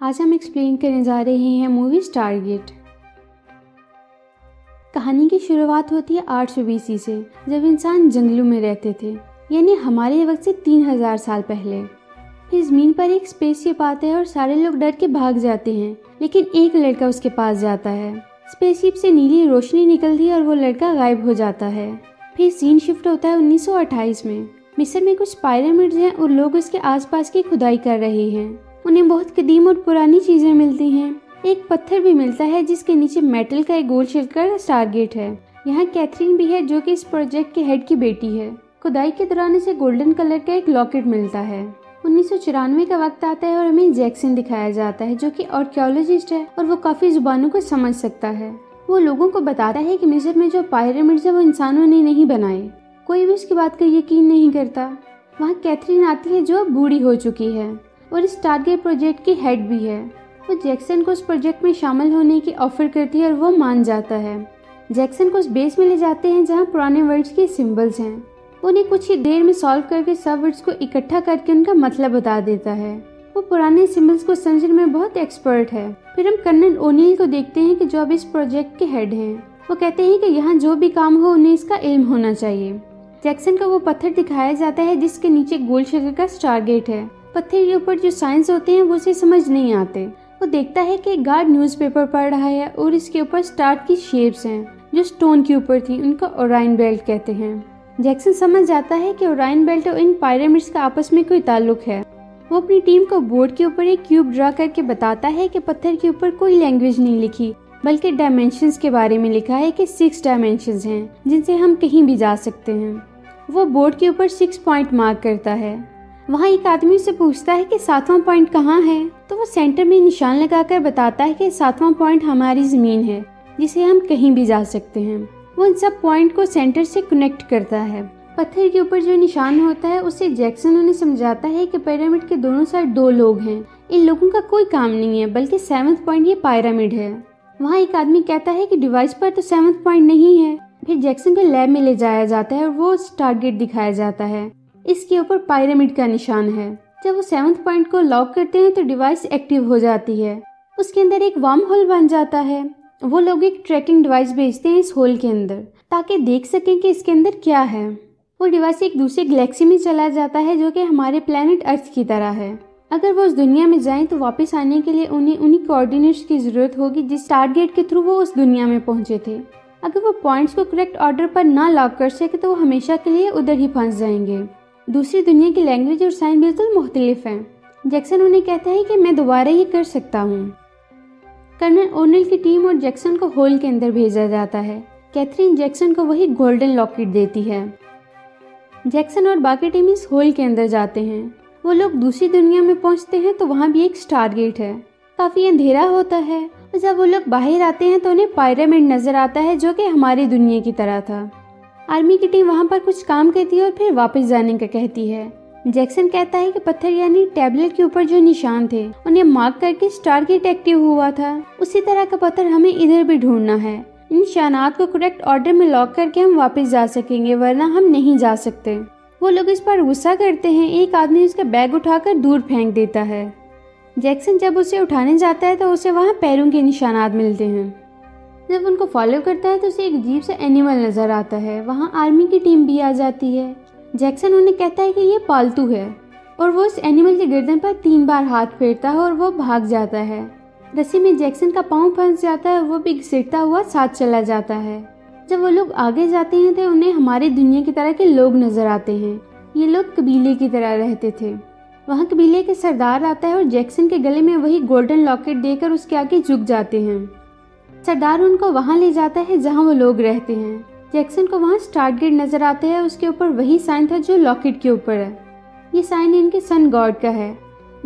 आज हम एक्सप्लेन करने जा रहे हैं मूवी स्टारगेट कहानी की शुरुआत होती है आठ सौ बीसी से जब इंसान जंगलों में रहते थे, यानी हमारे वक्त से तीन हज़ार साल पहले। फिर ज़मीन पर एक स्पेसशिप आता है और सारे लोग डर के भाग जाते हैं, लेकिन एक लड़का उसके पास जाता है। स्पेसशिप से नीली रोशनी निकलती है और वो लड़का गायब हो जाता है। फिर सीन शिफ्ट होता है 1928 में। मिस्र में कुछ पायरामिड्स हैं और लोग उसके आसपास की खुदाई कर रहे हैं। उन्हें बहुत कदीम और पुरानी चीज़ें मिलती हैं। एक पत्थर भी मिलता है जिसके नीचे मेटल का एक गोल शिलकर स्टारगेट है। यहाँ कैथरीन भी है जो कि इस प्रोजेक्ट के हेड की बेटी है। खुदाई के दौरान इसे गोल्डन कलर का एक लॉकेट मिलता है। उन्नीस सौ चौरानवे का वक्त आता है और हमें जैक्सन दिखाया जाता है जो कि आर्कियोलॉजिस्ट है और वो काफ़ी जुबानों को समझ सकता है। वो लोगों को बताता है कि मिस्र में जो पायरामिड्स है, वो इंसानों ने नहीं बनाए। कोई भी उसकी बात का यकीन नहीं करता। वहाँ कैथरीन आती है जो बूढ़ी हो चुकी है। और इस टारगेट प्रोजेक्ट की हेड भी है। वो जैक्सन को उस प्रोजेक्ट में शामिल होने की ऑफ़र करती है और वो मान जाता है। जैक्सन को उस बेस में ले जाते हैं जहाँ पुराने वर्ड्स के सिंबल्स हैं। उन्हें कुछ ही देर में सॉल्व करके सब वर्ड्स को इकट्ठा करके उनका मतलब बता देता है। वो पुराने सिंबल्स को समझने में बहुत एक्सपर्ट है। फिर हम कर्नल ओनील को देखते हैं कि जो अब इस प्रोजेक्ट के हेड हैं। वो कहते हैं कि यहाँ जो भी काम हो, उन्हें इसका इल्म होना चाहिए। जैक्सन का वो पत्थर दिखाया जाता है जिसके नीचे गोल शक्ल का स्टार गेट है। पत्थर के ऊपर जो साइंस होते हैं, वो उसे समझ नहीं आते। वो देखता है कि गार्ड न्यूज़पेपर पढ़ रहा है और इसके ऊपर स्टार की शेप्स हैं, जो स्टोन के ऊपर थी, उनको ओराइन बेल्ट कहते हैं। जैक्सन समझ जाता है कि ओराइन बेल्ट और इन पायरामिड्स का आपस में कोई ताल्लुक है। वो अपनी टीम को बोर्ड के ऊपर एक क्यूब ड्रा करके बताता है कि पत्थर के ऊपर कोई लैंग्वेज नहीं लिखी, बल्कि डायमेंशंस के बारे में लिखा है कि सिक्स डायमेंशंस हैं, जिनसे हम कहीं भी जा सकते हैं। वो बोर्ड के ऊपर सिक्स पॉइंट मार्क करता है। वहाँ एक आदमी से पूछता है कि सातवां पॉइंट कहाँ है? तो वो सेंटर में निशान लगाकर बताता है कि सातवां पॉइंट हमारी ज़मीन है, जिसे हम कहीं भी जा सकते हैं। वो इन सब पॉइंट को सेंटर से कनेक्ट करता है। पत्थर के ऊपर जो निशान होता है, उसे जैक्सन उन्हें समझाता है कि पिरामिड के दोनों साइड दो लोग हैं। इन लोगों का कोई काम नहीं है, बल्कि सेवंथ पॉइंट ये पिरामिड है। वहाँ एक आदमी कहता है कि डिवाइस पर तो सेवंथ पॉइंट नहीं है। फिर जैक्सन को लैब में ले जाया जाता है और वो टारगेट दिखाया जाता है। इसके ऊपर पायरामिड का निशान है। जब वो सेवंथ पॉइंट को लॉक करते हैं तो डिवाइस एक्टिव हो जाती है। उसके अंदर एक वार्म होल बन जाता है। वो लोग एक ट्रैकिंग डिवाइस भेजते हैं इस होल के अंदर, ताकि देख सकें कि इसके अंदर क्या है। वो डिवाइस एक दूसरे गैलेक्सी में चला जाता है, जो कि हमारे प्लेनेट अर्थ की तरह है। अगर वो उस दुनिया में जाएँ तो वापस आने के लिए उन्हें उन्हीं कोऑर्डिनेट्स की ज़रूरत होगी, जिस टारगेट के थ्रू वो उस दुनिया में पहुँचे थे। अगर वो पॉइंट्स को करेक्ट ऑर्डर पर ना लॉक कर सके तो वो हमेशा के लिए उधर ही फंस जाएँगे। दूसरी दुनिया की लैंग्वेज और साइन बिल्कुल मुख्तलिफ़ हैं। जैक्सन उन्हें कहता है कि मैं दोबारा ये कर सकता हूँ। कर्नल ओनल की टीम और जैक्सन को होल के अंदर भेजा जाता है। कैथरीन जैक्सन को वही गोल्डन लॉकेट देती है। जैक्सन और बाकी टीम इस होल के अंदर जाते हैं। वो लोग दूसरी दुनिया में पहुँचते हैं तो वहाँ भी एक स्टार गेट है। काफ़ी अंधेरा होता है। और जब वो लोग बाहर आते हैं तो उन्हें पायरामिड नज़र आता है जो कि हमारी दुनिया की तरह था। आर्मी की टीम वहाँ पर कुछ काम करती है और फिर वापस जाने का कहती है। जैक्सन कहता है कि पत्थर यानी टेबलेट के ऊपर जो निशान थे, उन्हें मार्क करके स्टार गेट एक्टिव हुआ था। उसी तरह का पत्थर हमें इधर भी ढूंढना है। इन निशानात को करेक्ट ऑर्डर में लॉक करके हम वापस जा सकेंगे, वरना हम नहीं जा सकते। वो लोग इस पर गुस्सा करते हैं, एक आदमी उसका बैग उठाकर दूर फेंक देता है। जैक्सन जब उसे उठाने जाता है तो उसे वहाँ पैरों के निशानात मिलते हैं। जब उनको फॉलो करता है तो उसे एक अजीब सा एनिमल नज़र आता है। वहाँ आर्मी की टीम भी आ जाती है। जैक्सन उन्हें कहता है कि ये पालतू है। और वो उस एनिमल के गर्दन पर तीन बार हाथ फेरता है और वो भाग जाता है। रस्सी में जैक्सन का पाँव फंस जाता है वो भी घिसटता हुआ साथ चला जाता है। जब वो लोग आगे जाते हैं तो उन्हें हमारी दुनिया की तरह के लोग नज़र आते हैं। ये लोग कबीले की तरह रहते थे। वहाँ कबीले के सरदार आता है और जैक्सन के गले में वही गोल्डन लॉकेट देकर उसके आगे झुक जाते हैं। सरदार उनको वहाँ ले जाता है जहाँ वो लोग रहते हैं। जैक्सन को वहाँ स्टार्ट गेट नज़र आता है, उसके ऊपर वही साइन था जो लॉकेट के ऊपर है। ये साइन इनके सन गॉड का है।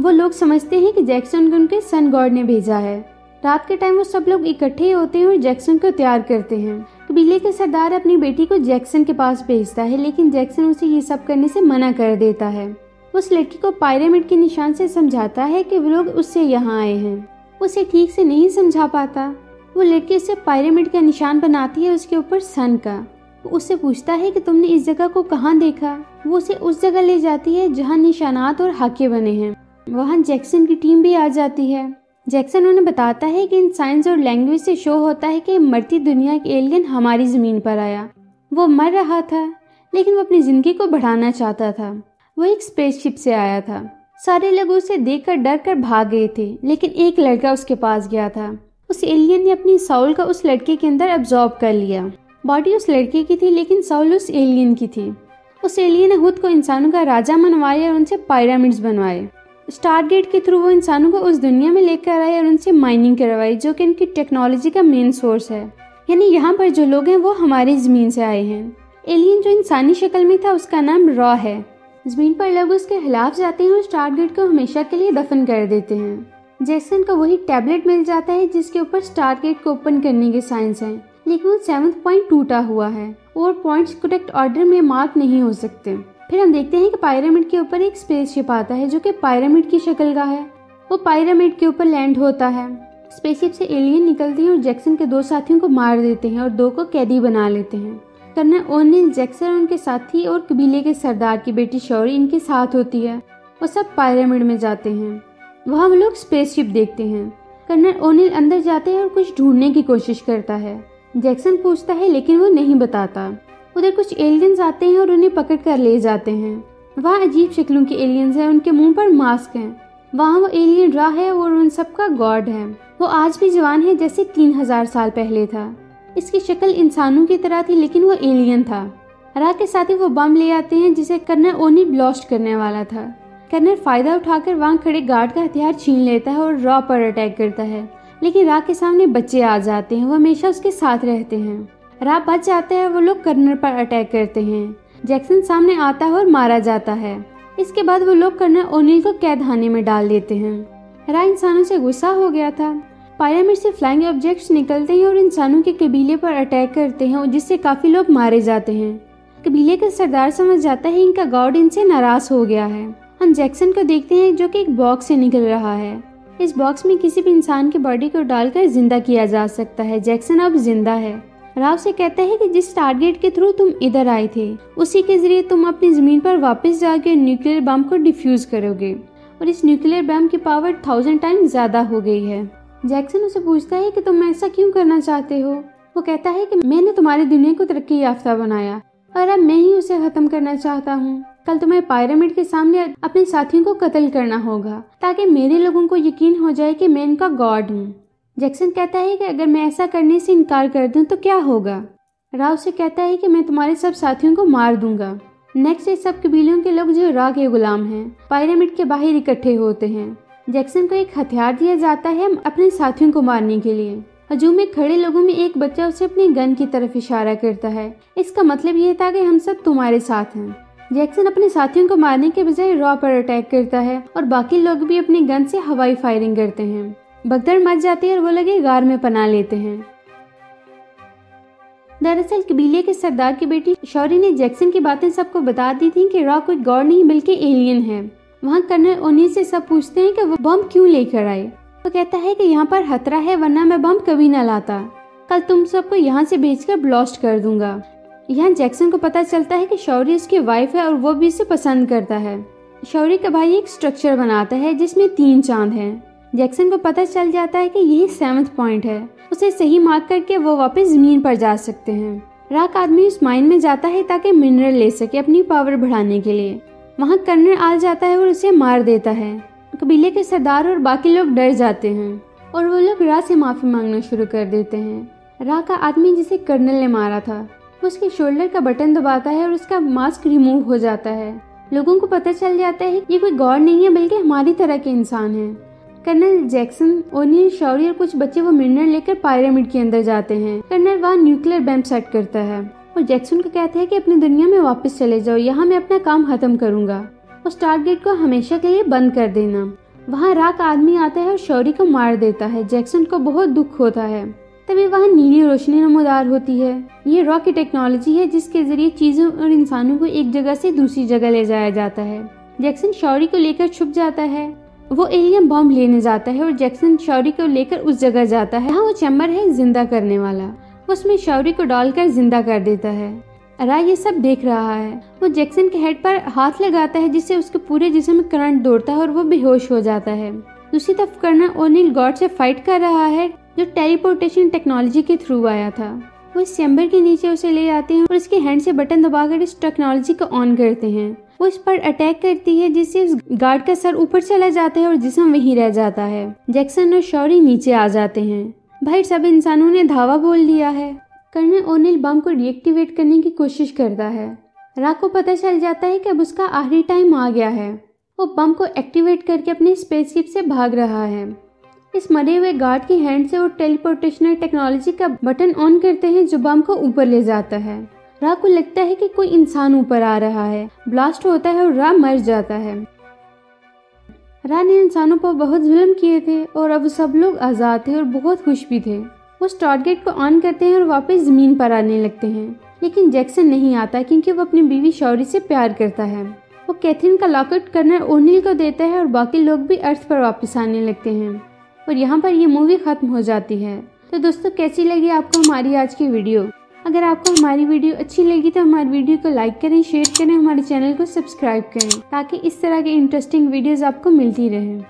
वो लोग समझते हैं कि जैक्सन को उनके सन गॉड ने भेजा है। रात के टाइम वो सब लोग इकट्ठे होते हैं और जैक्सन को तैयार करते हैं। कबीले के सरदार अपनी बेटी को जैक्सन के पास भेजता है, लेकिन जैक्सन उसे ये सब करने से मना कर देता है। उस लड़की को पायरामिड के निशान से समझाता है कि वो लोग उससे यहाँ आए हैं। उसे ठीक से नहीं समझा पाता। वो लड़की उसे पायरामिड का निशान बनाती है उसके ऊपर सन का। वो उससे पूछता है कि तुमने इस जगह को कहाँ देखा? वो उसे उस जगह ले जाती है जहाँ निशानात और हाके बने हैं। वहाँ जैक्सन की टीम भी आ जाती है। जैक्सन उन्हें बताता है कि इन साइंस और लैंग्वेज से शो होता है कि मरती दुनिया के एलियन हमारी ज़मीन पर आया। वो मर रहा था, लेकिन वो अपनी ज़िंदगी को बढ़ाना चाहता था। वो एक स्पेसशिप से आया था। सारे लोग उसे देखकर डर कर भाग गए थे, लेकिन एक लड़का उसके पास गया था। उस एलियन ने अपनी साउल का उस लड़के के अंदर अब्जॉर्ब कर लिया। बॉडी उस लड़के की थी, लेकिन साउल उस एलियन की थी। उस एलियन ने खुद को इंसानों का राजा मनवाया और उनसे पायरामिड्स बनवाए। स्टारगेट के थ्रू वो इंसानों को उस दुनिया में लेकर आए और उनसे माइनिंग करवाई, जो कि उनकी टेक्नोलॉजी का मेन सोर्स है। यानी यहाँ पर जो लोग हैं, वो हमारी ज़मीन से आए हैं। एलियन जो इंसानी शक्ल में था, उसका नाम रॉ है। ज़मीन पर लोग उसके खिलाफ जाते हैं और स्टारगेट को हमेशा के लिए दफन कर देते हैं। जैक्सन को वही टैबलेट मिल जाता है जिसके ऊपर स्टार गेट को ओपन करने के साइंस हैं, लेकिन वो सेवंथ पॉइंट टूटा हुआ है और पॉइंट्स करेक्ट ऑर्डर में मार्क नहीं हो सकते। फिर हम देखते हैं कि पायरामिड के ऊपर एक स्पेसशिप आता है जो कि पायरामिड की शक्ल का है। वो पायरामिड के ऊपर लैंड होता है। स्पेसशिप से एलियन निकलते हैं और जैक्सन के दो साथियों को मार देते हैं और दो को कैदी बना लेते हैं। कर्नल ओनिल जैक्सन उनके साथी और कबीले के सरदार की बेटी शौरी इनके साथ होती है वो सब पायरामिड में जाते हैं। वहाँ हम लोग स्पेसशिप देखते हैं। कर्नल ओनिल अंदर जाते हैं और कुछ ढूँढने की कोशिश करता है। जैक्सन पूछता है, लेकिन वो नहीं बताता। उधर कुछ एलियंस आते हैं और उन्हें पकड़ कर ले जाते हैं। वहाँ अजीब शक्लों के एलियंस हैं, उनके मुँह पर मास्क हैं। वहाँ वो एलियन रा है और उन सबका गॉड है। वो आज भी जवान है, जैसे तीन हज़ार साल पहले था। इसकी शक्ल इंसानों की तरह थी, लेकिन वो एलियन था। रा के साथ ही वो बम ले आते हैं, जिसे कर्नल ओनी ब्लास्ट करने वाला था। कर्नल फ़ायदा उठाकर वहाँ खड़े गार्ड का हथियार छीन लेता है और रॉ पर अटैक करता है। लेकिन रा के सामने बच्चे आ जाते हैं, वो हमेशा उसके साथ रहते हैं। रा बच जाते हैं, वो लोग कर्नल पर अटैक करते हैं। जैक्सन सामने आता है और मारा जाता है। इसके बाद वो लोग कर्नल ओनिल को कैद खाने में डाल देते हैं। रा इंसानों से गुस्सा हो गया था। पायरामिड से फ्लाइंग ऑब्जेक्ट्स निकलते हैं और इंसानों के कबीले पर अटैक करते हैं, जिससे काफ़ी लोग मारे जाते हैं। कबीले का सरदार समझ जाता है, इनका गॉड इनसे नाराज़ हो गया है। हम जैक्सन को देखते हैं जो कि एक बॉक्स से निकल रहा है। इस बॉक्स में किसी भी इंसान की बॉडी को डालकर ज़िंदा किया जा सकता है। जैक्सन अब ज़िंदा है। राव से कहता है कि जिस टारगेट के थ्रू तुम इधर आए थे, उसी के ज़रिए तुम अपनी ज़मीन पर वापस जाकर न्यूक्लियर बम को डिफ्यूज करोगे। और इस न्यूक्लियर बम की पावर थाउज़ेंड टाइम ज़्यादा हो गई है। जैक्सन उसे पूछता है कि तुम ऐसा क्यों करना चाहते हो? वो कहता है कि मैंने तुम्हारी दुनिया को तरक्की याफ्ता बनाया, और अब मैं ही उसे खत्म करना चाहता हूँ। कल तुम्हें पायरामिड के सामने अपने साथियों को कत्ल करना होगा, ताकि मेरे लोगों को यकीन हो जाए कि मैं इनका गॉड हूँ। जैक्सन कहता है कि अगर मैं ऐसा करने से इनकार कर दूँ तो क्या होगा? राव से कहता है कि मैं तुम्हारे सब साथियों को मार दूँगा। नेक्स्ट ये सब कबीलों के लोग जो रा के गुलाम हैं पायरामिड के बाहर इकट्ठे होते हैं। जैक्सन को एक हथियार दिया जाता है अपने साथियों को मारने के लिए। हजूम में खड़े लोगों में एक बच्चा उसे अपनी गन की तरफ़ इशारा करता है। इसका मतलब ये था कि हम सब तुम्हारे साथ हैं। जैक्सन अपने साथियों को मारने के बजाय रॉ पर अटैक करता है और बाकी लोग भी अपनी गन से हवाई फायरिंग करते हैं। भगदड़ मच जाती है और वो लगे गार में पना लेते हैं। दरअसल कबीले के सरदार की बेटी शौरी ने जैक्सन की बातें सबको बता दी थी कि रॉ कोई गौर नहीं बल्कि एलियन है। वहाँ कर्नल ओनी से सब पूछते हैं कि वो बम क्यों लेकर आए। वो कहता है कि यहाँ पर खतरा है वरना मैं बम कभी न लाता। कल तुम सबको यहाँ से भेजकर ब्लास्ट कर दूँगा। यहाँ जैक्सन को पता चलता है कि शौरी उसकी वाइफ है और वो भी इसे पसंद करता है। शौरी का भाई एक स्ट्रक्चर बनाता है जिसमें तीन चाँद हैं। जैक्सन को पता चल जाता है कि यही सेवंथ पॉइंट है। उसे सही मार्क करके वो वापस ज़मीन पर जा सकते हैं। राक आदमी उस माइन में जाता है ताकि मिनरल ले सके अपनी पावर बढ़ाने के लिए। वहाँ कर्नल आ जाता है और उसे मार देता है। कबीले के सरदार और बाकी लोग डर जाते हैं और वो लोग रा से माफ़ी मांगना शुरू कर देते हैं। रा का आदमी जिसे कर्नल ने मारा था उसके शोल्डर का बटन दबाता है और उसका मास्क रिमूव हो जाता है। लोगों को पता चल जाता है ये कोई गौर नहीं है, बल्कि हमारी तरह के इंसान है। कर्नल जैक्सन ओनियल शौरी और कुछ बच्चे वो मिनरल लेकर पायरामिड के अंदर जाते हैं। कर्नल वहाँ न्यूक्लियर बम सेट करता है। और जैक्सन को कहता है कि अपनी दुनिया में वापस चले जाओ, यहाँ मैं अपना काम खत्म करूँगा। और स्टार गेट को हमेशा के लिए बंद कर देना। वहाँ राक आदमी आता है और शौरी को मार देता है। जैक्सन को बहुत दुख होता है। तभी वहाँ नीली रोशनी नमोदार होती है। ये रॉ की टेक्नोलॉजी है जिसके ज़रिए चीज़ों और इंसानों को एक जगह से दूसरी जगह ले जाया जाता है। जैक्सन शौरी को लेकर छुप जाता है। वो एलियन बॉम्ब लेने जाता है और जैक्सन शौरी को लेकर उस जगह जाता है वो चैम्बर है ज़िंदा करने वाला। वो उसमें शौरी को डालकर ज़िंदा कर देता है। रा ये सब देख रहा है। वो जैक्सन के हेड पर हाथ लगाता है जिससे उसके पूरे जिसम में करंट दौड़ता है और वो बेहोश हो जाता है। दूसरी तरफ़ कर्नल ओनिल गॉड से फाइट कर रहा है। जो टेलीपोर्टेशन टेक्नोलॉजी के थ्रू आया था। वो इस चैम्बर के नीचे उसे ले जाते हैं और उसके हैंड से बटन दबाकर इस टेक्नोलॉजी को ऑन करते हैं। वो इस पर अटैक करती है, जिससे उस गार्ड का सर ऊपर चला जाता है और जिसम वहीं रह जाता है। जैक्सन और शौरी नीचे आ जाते हैं। भाई, सब इंसानों ने धावा बोल दिया है। कर्नल ओनिल बम को रिएक्टिवेट करने की कोशिश करता है। राक को पता चल जाता है कि अब उसका आखिरी टाइम आ गया है। वो बम को एक्टिवेट करके अपनी स्पेसशिप से भाग रहा है। इस मरे हुए गार्ड की हैंड से वो टेलीपोर्टेशनल टेक्नोलॉजी का बटन ऑन करते हैं जो बम को ऊपर ले जाता है। रा को लगता है कि कोई इंसान ऊपर आ रहा है। ब्लास्ट होता है और रा मर जाता है। रा ने इंसानों पर बहुत जुल्म किए थे और अब सब लोग आज़ाद थे और बहुत खुश भी थे। वो स्टारगेट को ऑन करते हैं और वापस ज़मीन पर आने लगते हैं। लेकिन जैक्सन नहीं आता क्योंकि वो अपनी बीवी शौरी से प्यार करता है। वो कैथरीन का लॉकेट कर्नल ओनिल को देता है और बाकी लोग भी अर्थ पर वापस आने लगते हैं। और यहाँ पर ये मूवी ख़त्म हो जाती है। तो दोस्तों, कैसी लगी आपको हमारी आज की वीडियो अगर आपको हमारी वीडियो अच्छी लगी तो हमारी वीडियो को लाइक करें शेयर करें, हमारे चैनल को सब्सक्राइब करें, ताकि इस तरह के इंटरेस्टिंग वीडियोस आपको मिलती रहें।